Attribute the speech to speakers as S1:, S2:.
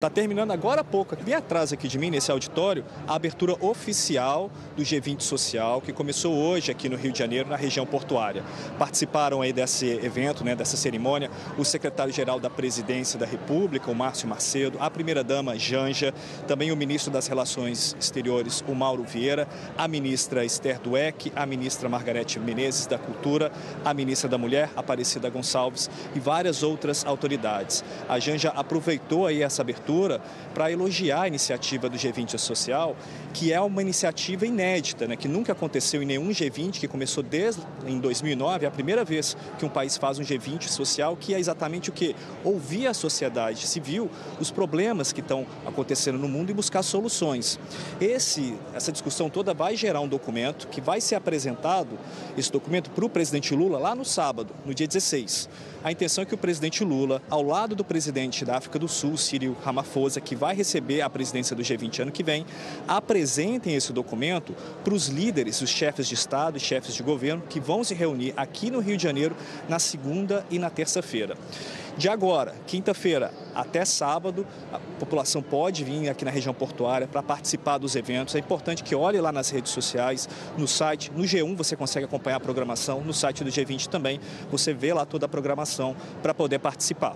S1: Está terminando agora há pouco, bem atrás aqui de mim, nesse auditório, a abertura oficial do G20 Social, que começou hoje aqui no Rio de Janeiro, na região portuária. Participaram aí desse evento, né, dessa cerimônia, o secretário-geral da Presidência da República, o Márcio Macedo, a primeira-dama Janja, também o ministro das Relações Exteriores, o Mauro Vieira, a ministra Esther Dueck, a ministra Margarete Menezes da Cultura, a ministra da Mulher, Aparecida Gonçalves e várias outras autoridades. A Janja aproveitou aí essa abertura para elogiar a iniciativa do G20 Social, que é uma iniciativa inédita, né, que nunca aconteceu em nenhum G20, que começou desde em 2009, é a primeira vez que um país faz um G20 social, que é exatamente o que? Ouvir a sociedade civil, os problemas que estão acontecendo no mundo e buscar soluções. Esse, essa discussão toda vai gerar um documento que vai ser apresentado, esse documento, para o presidente Lula lá no sábado, no dia 16. A intenção é que o presidente Lula, ao lado do presidente da África do Sul, Cyril Ramaphosa, que vai receber a presidência do G20 ano que vem, apresentem esse documento para os líderes, os chefes de Estado e chefes de governo que vão se reunir aqui no Rio de Janeiro na segunda e na terça-feira. De agora, quinta-feira até sábado, a população pode vir aqui na região portuária para participar dos eventos. É importante que olhe lá nas redes sociais, no site, no G1 você consegue acompanhar a programação, no site do G20 também você vê lá toda a programação para poder participar.